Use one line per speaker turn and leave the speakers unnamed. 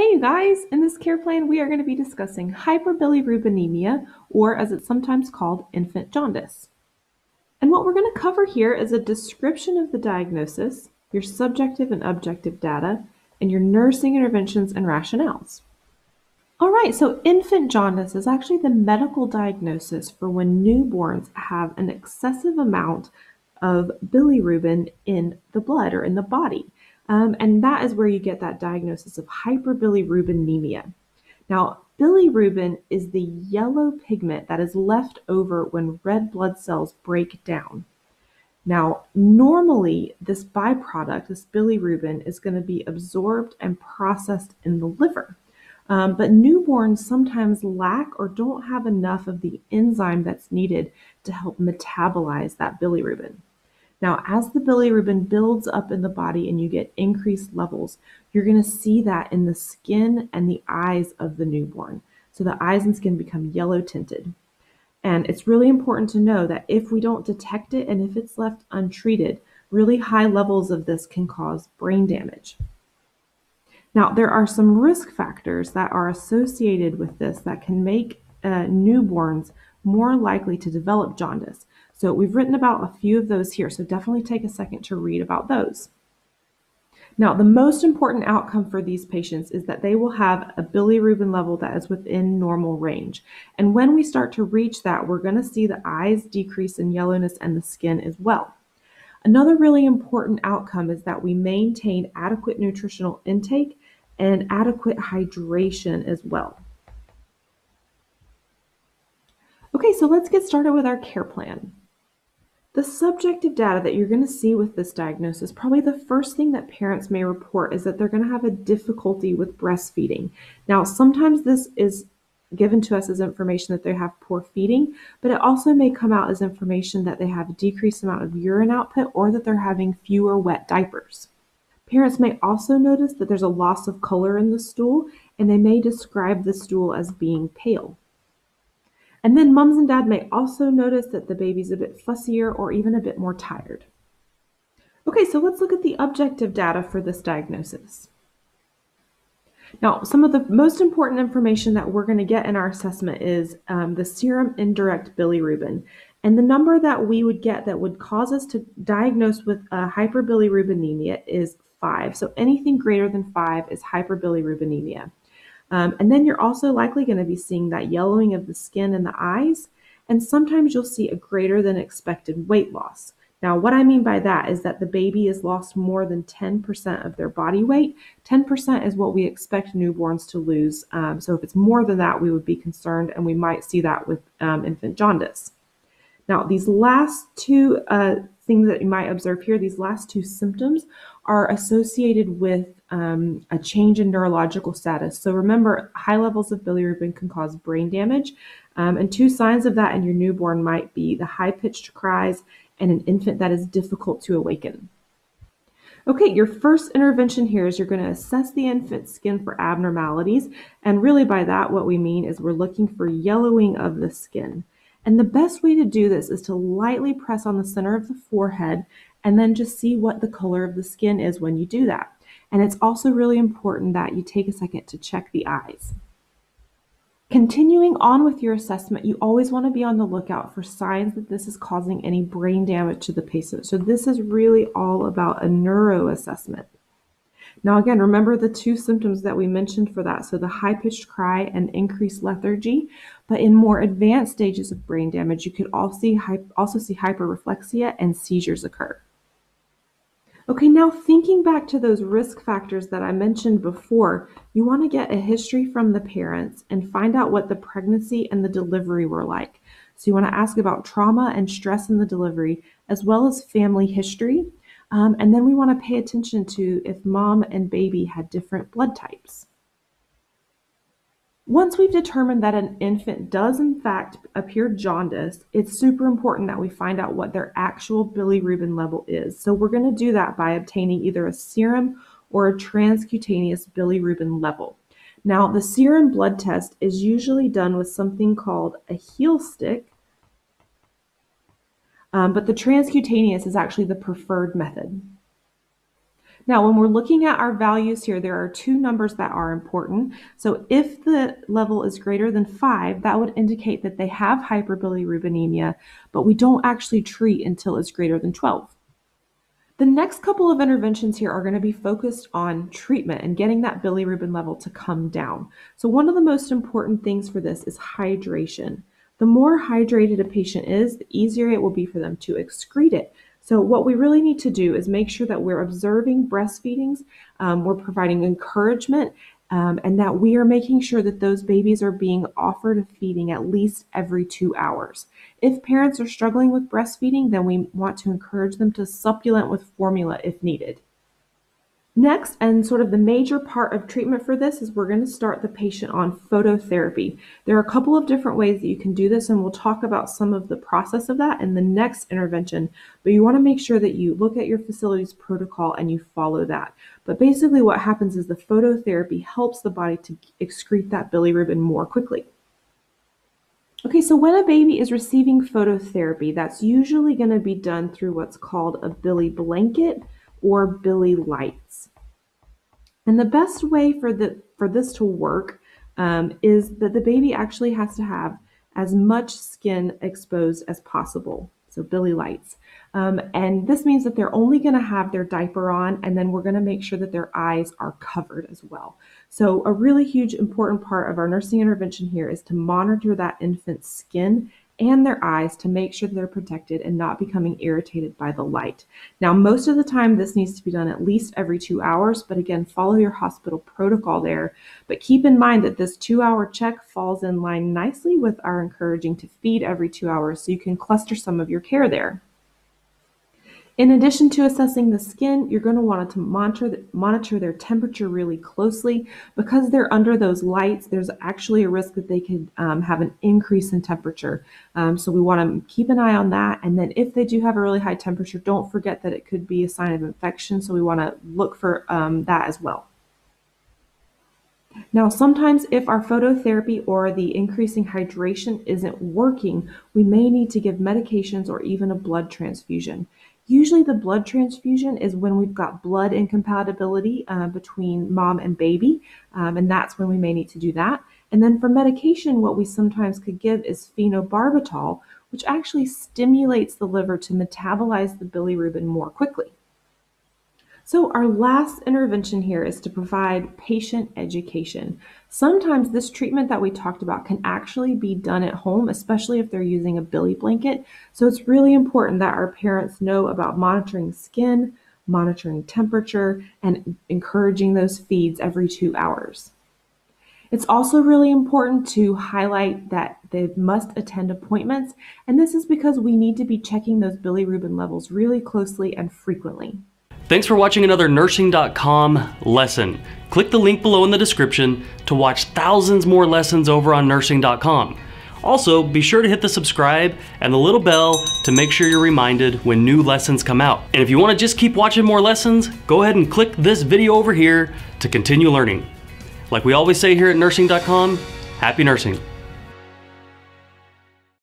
Hey you guys! In this care plan we are going to be discussing hyperbilirubinemia, or as it's sometimes called, infant jaundice. And what we're going to cover here is a description of the diagnosis, your subjective and objective data, and your nursing interventions and rationales. All right, so infant jaundice is actually the medical diagnosis for when newborns have an excessive amount of bilirubin in the blood or in the body. Um, and that is where you get that diagnosis of hyperbilirubinemia. Now, bilirubin is the yellow pigment that is left over when red blood cells break down. Now, normally, this byproduct, this bilirubin, is going to be absorbed and processed in the liver. Um, but newborns sometimes lack or don't have enough of the enzyme that's needed to help metabolize that bilirubin. Now, as the bilirubin builds up in the body and you get increased levels, you're going to see that in the skin and the eyes of the newborn. So the eyes and skin become yellow tinted. And it's really important to know that if we don't detect it and if it's left untreated, really high levels of this can cause brain damage. Now, there are some risk factors that are associated with this that can make uh, newborns more likely to develop jaundice. So we've written about a few of those here, so definitely take a second to read about those. Now, the most important outcome for these patients is that they will have a bilirubin level that is within normal range. And when we start to reach that, we're going to see the eyes decrease in yellowness and the skin as well. Another really important outcome is that we maintain adequate nutritional intake and adequate hydration as well. Okay, so let's get started with our care plan. The subjective data that you're going to see with this diagnosis, probably the first thing that parents may report is that they're going to have a difficulty with breastfeeding. Now, sometimes this is given to us as information that they have poor feeding, but it also may come out as information that they have a decreased amount of urine output or that they're having fewer wet diapers. Parents may also notice that there's a loss of color in the stool, and they may describe the stool as being pale. And then mums and dad may also notice that the baby's a bit fussier or even a bit more tired. Okay, so let's look at the objective data for this diagnosis. Now, some of the most important information that we're going to get in our assessment is um, the serum indirect bilirubin. And the number that we would get that would cause us to diagnose with uh, hyperbilirubinemia is 5. So anything greater than 5 is hyperbilirubinemia. Um, and then you're also likely going to be seeing that yellowing of the skin and the eyes, and sometimes you'll see a greater than expected weight loss. Now, what I mean by that is that the baby has lost more than 10% of their body weight. 10% is what we expect newborns to lose. Um, so if it's more than that, we would be concerned, and we might see that with um, infant jaundice. Now, these last two uh, things that you might observe here, these last two symptoms are associated with um, a change in neurological status. So remember, high levels of bilirubin can cause brain damage. Um, and two signs of that in your newborn might be the high pitched cries and an infant that is difficult to awaken. Okay, your first intervention here is you're going to assess the infant's skin for abnormalities. And really, by that, what we mean is we're looking for yellowing of the skin. And the best way to do this is to lightly press on the center of the forehead and then just see what the color of the skin is when you do that. And it's also really important that you take a second to check the eyes. Continuing on with your assessment, you always want to be on the lookout for signs that this is causing any brain damage to the patient. So this is really all about a neuro assessment. Now again, remember the two symptoms that we mentioned for that. So the high-pitched cry and increased lethargy. But in more advanced stages of brain damage, you could also see, also see hyperreflexia and seizures occur. Okay, now thinking back to those risk factors that I mentioned before, you want to get a history from the parents and find out what the pregnancy and the delivery were like. So you want to ask about trauma and stress in the delivery, as well as family history. Um, and then we want to pay attention to if mom and baby had different blood types. Once we've determined that an infant does in fact appear jaundiced, it's super important that we find out what their actual bilirubin level is. So we're going to do that by obtaining either a serum or a transcutaneous bilirubin level. Now, the serum blood test is usually done with something called a heel stick, um, but the transcutaneous is actually the preferred method. Now, when we're looking at our values here, there are two numbers that are important. So if the level is greater than five, that would indicate that they have hyperbilirubinemia, but we don't actually treat until it's greater than 12. The next couple of interventions here are going to be focused on treatment and getting that bilirubin level to come down. So one of the most important things for this is hydration. The more hydrated a patient is, the easier it will be for them to excrete it. So what we really need to do is make sure that we're observing breastfeedings, um, we're providing encouragement, um, and that we are making sure that those babies are being offered a feeding at least every two hours. If parents are struggling with breastfeeding, then we want to encourage them to supplement with formula if needed. Next, and sort of the major part of treatment for this is we're going to start the patient on phototherapy. There are a couple of different ways that you can do this, and we'll talk about some of the process of that in the next intervention. But you want to make sure that you look at your facility's protocol and you follow that. But basically, what happens is the phototherapy helps the body to excrete that bilirubin more quickly. Okay, so when a baby is receiving phototherapy, that's usually going to be done through what's called a Bili blanket or Bili lights. And the best way for, the, for this to work um, is that the baby actually has to have as much skin exposed as possible. So Bili lights. Um, and this means that they're only going to have their diaper on, and then we're going to make sure that their eyes are covered as well. So a really huge important part of our nursing intervention here is to monitor that infant's skin and their eyes to make sure they're protected and not becoming irritated by the light. Now, most of the time, this needs to be done at least every two hours, but again, follow your hospital protocol there. But keep in mind that this two hour check falls in line nicely with our encouraging to feed every two hours so you can cluster some of your care there. In addition to assessing the skin, you're going to want to monitor, monitor their temperature really closely. Because they're under those lights, there's actually a risk that they could um, have an increase in temperature. Um, so we want to keep an eye on that. And then if they do have a really high temperature, don't forget that it could be a sign of infection. So we want to look for um, that as well. Now, sometimes if our phototherapy or the increasing hydration isn't working, we may need to give medications or even a blood transfusion. Usually the blood transfusion is when we've got blood incompatibility uh, between mom and baby, um, and that's when we may need to do that. And then for medication, what we sometimes could give is phenobarbital, which actually stimulates the liver to metabolize the bilirubin more quickly. So our last intervention here is to provide patient education. Sometimes this treatment that we talked about can actually be done at home, especially if they're using a bili blanket. So it's really important that our parents know about monitoring skin, monitoring temperature, and encouraging those feeds every two hours. It's also really important to highlight that they must attend appointments, and this is because we need to be checking those bilirubin levels really closely and frequently.
Thanks for watching another nursing.com lesson. Click the link below in the description to watch thousands more lessons over on nursing.com. Also, be sure to hit the subscribe and the little bell to make sure you're reminded when new lessons come out. And if you want to just keep watching more lessons, go ahead and click this video over here to continue learning. Like we always say here at nursing.com, happy nursing.